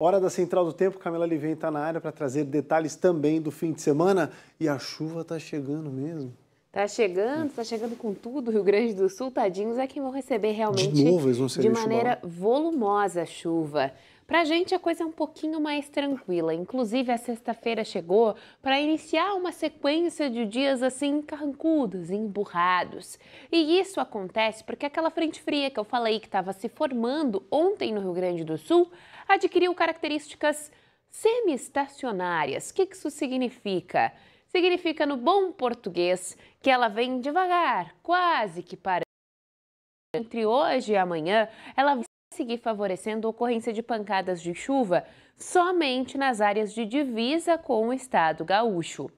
Hora da Central do Tempo, Camila Liven está na área para trazer detalhes também do fim de semana. E a chuva está chegando mesmo. Tá chegando, tá chegando com tudo. Rio Grande do Sul, tadinhos, é quem vão receber realmente de, novo, de maneira volumosa a chuva. Pra gente a coisa é um pouquinho mais tranquila. Inclusive, a sexta-feira chegou para iniciar uma sequência de dias assim carrancudos, emburrados. E isso acontece porque aquela frente fria que eu falei que estava se formando ontem no Rio Grande do Sul adquiriu características semi-estacionárias. O que isso significa? Significa, no bom português, que ela vem devagar, quase que parando. Entre hoje e amanhã, ela seguir favorecendo a ocorrência de pancadas de chuva somente nas áreas de divisa com o estado gaúcho.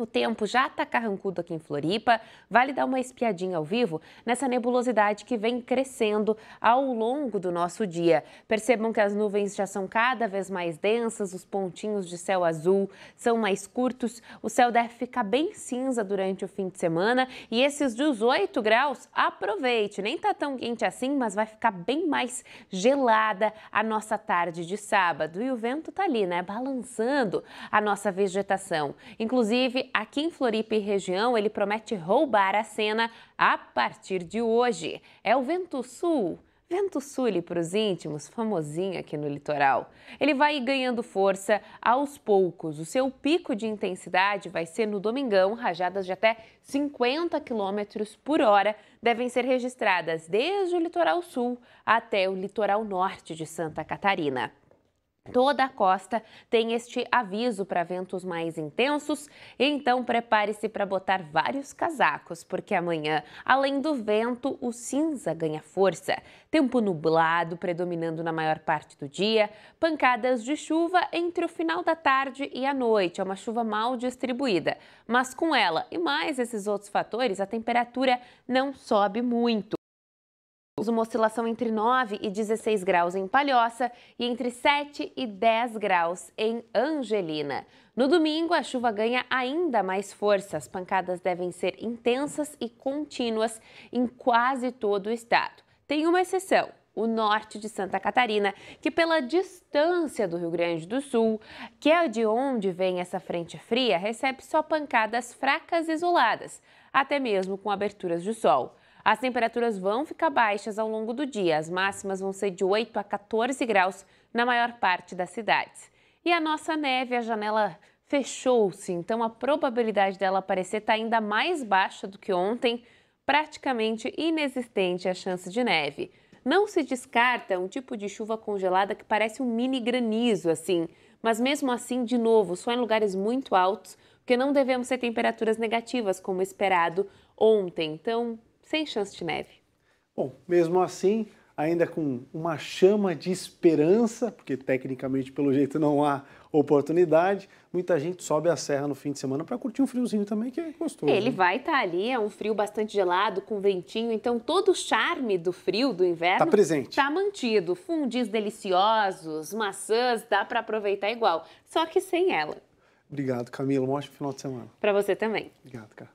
O tempo já está carrancudo aqui em Floripa. Vale dar uma espiadinha ao vivo nessa nebulosidade que vem crescendo ao longo do nosso dia. Percebam que as nuvens já são cada vez mais densas, os pontinhos de céu azul são mais curtos, o céu deve ficar bem cinza durante o fim de semana e esses 18 graus, aproveite. Nem tá tão quente assim, mas vai ficar bem mais gelada a nossa tarde de sábado. E o vento tá ali, né, balançando a nossa vegetação. Inclusive, aqui em Floripa e região, ele promete roubar a cena a partir de hoje. É o Vento Sul. Vento Sul para os íntimos, famosinho aqui no litoral. Ele vai ganhando força aos poucos. O seu pico de intensidade vai ser no domingão, rajadas de até 50 km por hora devem ser registradas desde o litoral sul até o litoral norte de Santa Catarina. Toda a costa tem este aviso para ventos mais intensos, então prepare-se para botar vários casacos, porque amanhã, além do vento, o cinza ganha força. Tempo nublado predominando na maior parte do dia, pancadas de chuva entre o final da tarde e a noite. É uma chuva mal distribuída, mas com ela e mais esses outros fatores, a temperatura não sobe muito uma oscilação entre 9 e 16 graus em Palhoça e entre 7 e 10 graus em Angelina. No domingo, a chuva ganha ainda mais força. As pancadas devem ser intensas e contínuas em quase todo o estado. Tem uma exceção, o norte de Santa Catarina, que pela distância do Rio Grande do Sul, que é de onde vem essa frente fria, recebe só pancadas fracas isoladas, até mesmo com aberturas de sol. As temperaturas vão ficar baixas ao longo do dia, as máximas vão ser de 8 a 14 graus na maior parte das cidades. E a nossa neve, a janela fechou-se, então a probabilidade dela aparecer está ainda mais baixa do que ontem, praticamente inexistente a chance de neve. Não se descarta um tipo de chuva congelada que parece um mini granizo, assim, mas mesmo assim, de novo, só em lugares muito altos, porque não devemos ter temperaturas negativas como esperado ontem. Então, sem chance de neve. Bom, mesmo assim, ainda com uma chama de esperança, porque tecnicamente, pelo jeito, não há oportunidade, muita gente sobe a serra no fim de semana para curtir um friozinho também, que é gostoso. Ele né? vai estar tá ali, é um frio bastante gelado, com ventinho, então todo o charme do frio, do inverno, está presente. Está mantido. Fundis deliciosos, maçãs, dá para aproveitar igual, só que sem ela. Obrigado, Camila. Um ótimo final de semana. Para você também. Obrigado, cara.